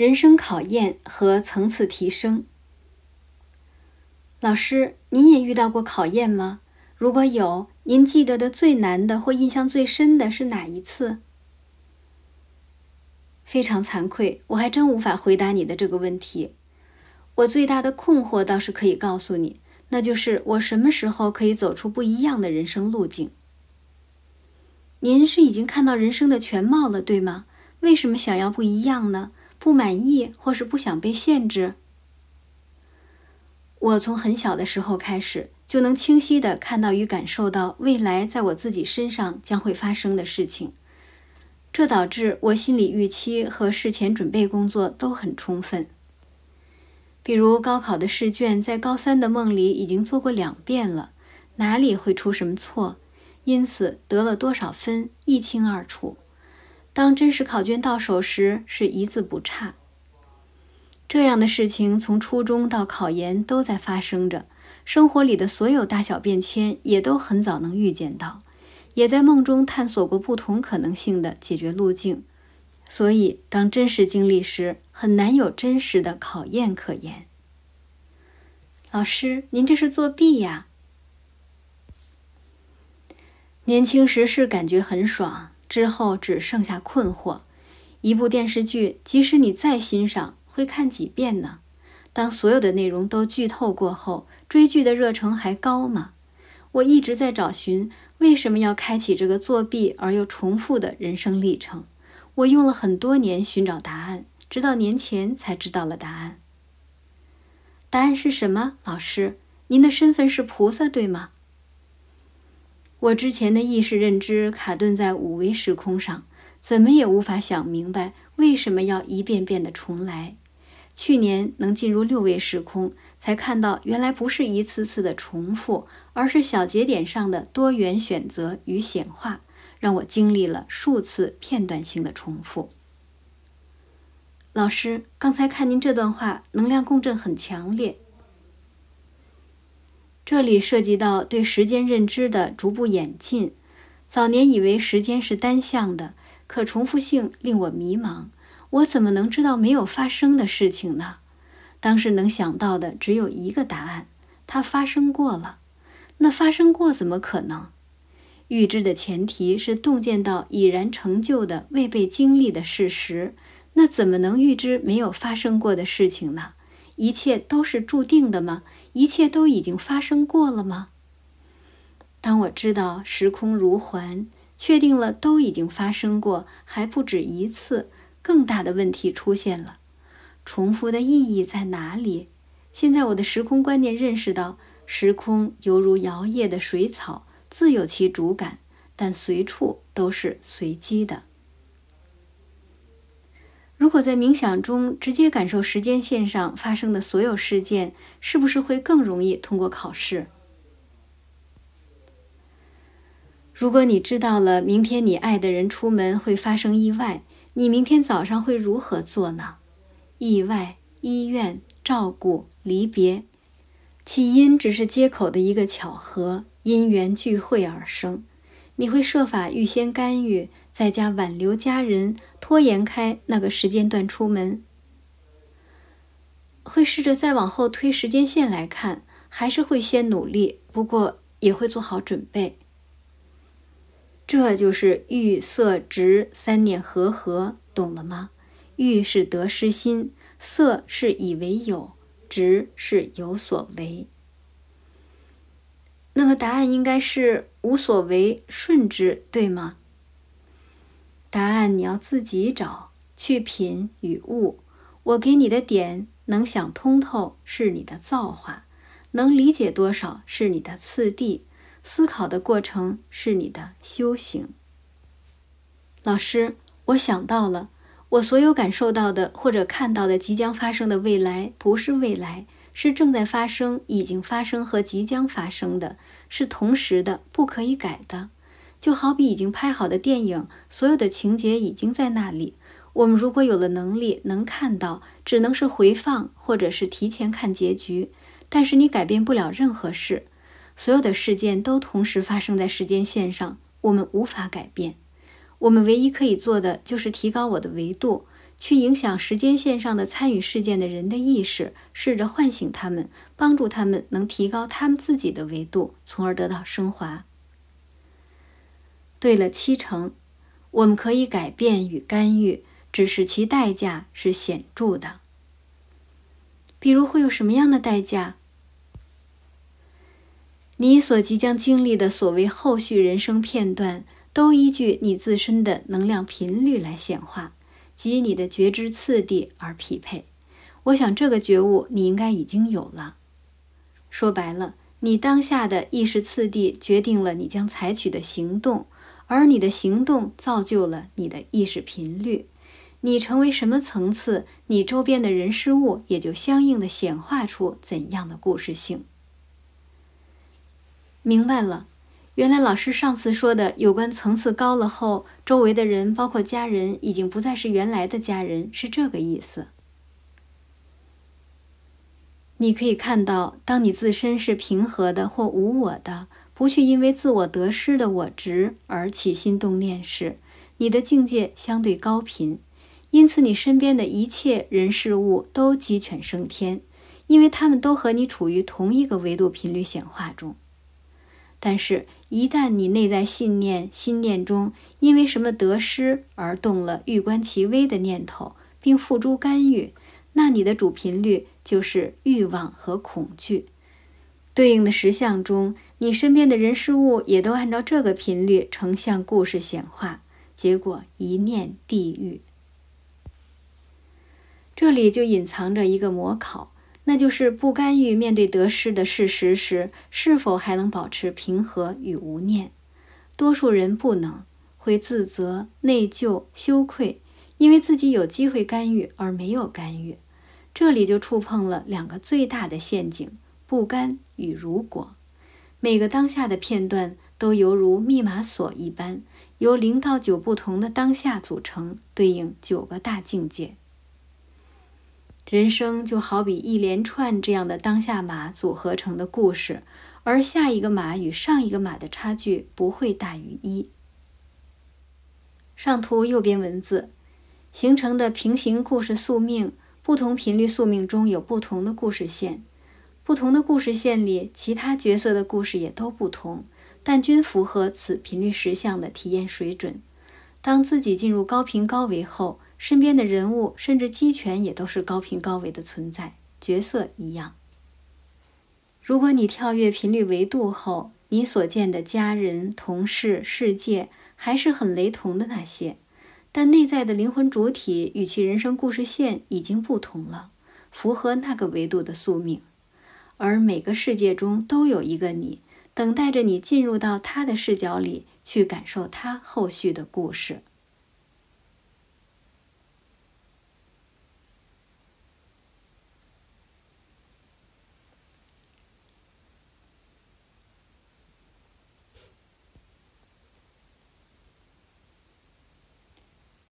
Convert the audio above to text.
人生考验和层次提升。老师，您也遇到过考验吗？如果有，您记得的最难的或印象最深的是哪一次？非常惭愧，我还真无法回答你的这个问题。我最大的困惑倒是可以告诉你，那就是我什么时候可以走出不一样的人生路径。您是已经看到人生的全貌了，对吗？为什么想要不一样呢？不满意，或是不想被限制？我从很小的时候开始，就能清晰地看到与感受到未来在我自己身上将会发生的事情，这导致我心理预期和事前准备工作都很充分。比如高考的试卷，在高三的梦里已经做过两遍了，哪里会出什么错，因此得了多少分一清二楚。当真实考卷到手时，是一字不差。这样的事情从初中到考研都在发生着，生活里的所有大小变迁也都很早能预见到，也在梦中探索过不同可能性的解决路径。所以，当真实经历时，很难有真实的考验可言。老师，您这是作弊呀？年轻时是感觉很爽。之后只剩下困惑。一部电视剧，即使你再欣赏，会看几遍呢？当所有的内容都剧透过后，追剧的热诚还高吗？我一直在找寻为什么要开启这个作弊而又重复的人生历程。我用了很多年寻找答案，直到年前才知道了答案。答案是什么？老师，您的身份是菩萨，对吗？我之前的意识认知卡顿在五维时空上，怎么也无法想明白为什么要一遍遍的重来。去年能进入六维时空，才看到原来不是一次次的重复，而是小节点上的多元选择与显化，让我经历了数次片段性的重复。老师，刚才看您这段话，能量共振很强烈。这里涉及到对时间认知的逐步演进。早年以为时间是单向的，可重复性令我迷茫。我怎么能知道没有发生的事情呢？当时能想到的只有一个答案：它发生过了。那发生过怎么可能？预知的前提是洞见到已然成就的未被经历的事实。那怎么能预知没有发生过的事情呢？一切都是注定的吗？一切都已经发生过了吗？当我知道时空如环，确定了都已经发生过，还不止一次，更大的问题出现了：重复的意义在哪里？现在我的时空观念认识到，时空犹如摇曳的水草，自有其主感，但随处都是随机的。如果在冥想中直接感受时间线上发生的所有事件，是不是会更容易通过考试？如果你知道了明天你爱的人出门会发生意外，你明天早上会如何做呢？意外、医院、照顾、离别，起因只是接口的一个巧合，因缘聚会而生。你会设法预先干预，在家挽留家人。拖延开那个时间段出门，会试着再往后推时间线来看，还是会先努力？不过也会做好准备。这就是欲色执三念合合，懂了吗？欲是得失心，色是以为有，执是有所为。那么答案应该是无所为，顺之，对吗？答案你要自己找，去品与悟。我给你的点，能想通透是你的造化，能理解多少是你的次第，思考的过程是你的修行。老师，我想到了，我所有感受到的或者看到的即将发生的未来，不是未来，是正在发生、已经发生和即将发生的，是同时的，不可以改的。就好比已经拍好的电影，所有的情节已经在那里。我们如果有了能力能看到，只能是回放或者是提前看结局。但是你改变不了任何事，所有的事件都同时发生在时间线上，我们无法改变。我们唯一可以做的就是提高我的维度，去影响时间线上的参与事件的人的意识，试着唤醒他们，帮助他们能提高他们自己的维度，从而得到升华。对了，七成，我们可以改变与干预，只是其代价是显著的。比如会有什么样的代价？你所即将经历的所谓后续人生片段，都依据你自身的能量频率来显化，及你的觉知次第而匹配。我想这个觉悟你应该已经有了。说白了，你当下的意识次第决定了你将采取的行动。而你的行动造就了你的意识频率，你成为什么层次，你周边的人事物也就相应的显化出怎样的故事性。明白了，原来老师上次说的有关层次高了后，周围的人，包括家人，已经不再是原来的家人，是这个意思。你可以看到，当你自身是平和的或无我的。不去因为自我得失的我执而起心动念时，你的境界相对高频，因此你身边的一切人事物都鸡犬升天，因为他们都和你处于同一个维度频率显化中。但是，一旦你内在信念心念中因为什么得失而动了欲观其微的念头，并付诸干预，那你的主频率就是欲望和恐惧。对应的实相中，你身边的人事物也都按照这个频率成像故事显化，结果一念地狱。这里就隐藏着一个模考，那就是不干预面对得失的事实时，是否还能保持平和与无念？多数人不能，会自责、内疚、羞愧，因为自己有机会干预而没有干预。这里就触碰了两个最大的陷阱。不甘与如果，每个当下的片段都犹如密码锁一般，由零到九不同的当下组成，对应九个大境界。人生就好比一连串这样的当下码组合成的故事，而下一个码与上一个码的差距不会大于一。上图右边文字形成的平行故事宿命，不同频率宿命中有不同的故事线。不同的故事线里，其他角色的故事也都不同，但均符合此频率实相的体验水准。当自己进入高频高维后，身边的人物甚至鸡犬也都是高频高维的存在，角色一样。如果你跳跃频率维度后，你所见的家人、同事、世界还是很雷同的那些，但内在的灵魂主体与其人生故事线已经不同了，符合那个维度的宿命。而每个世界中都有一个你，等待着你进入到他的视角里去感受他后续的故事。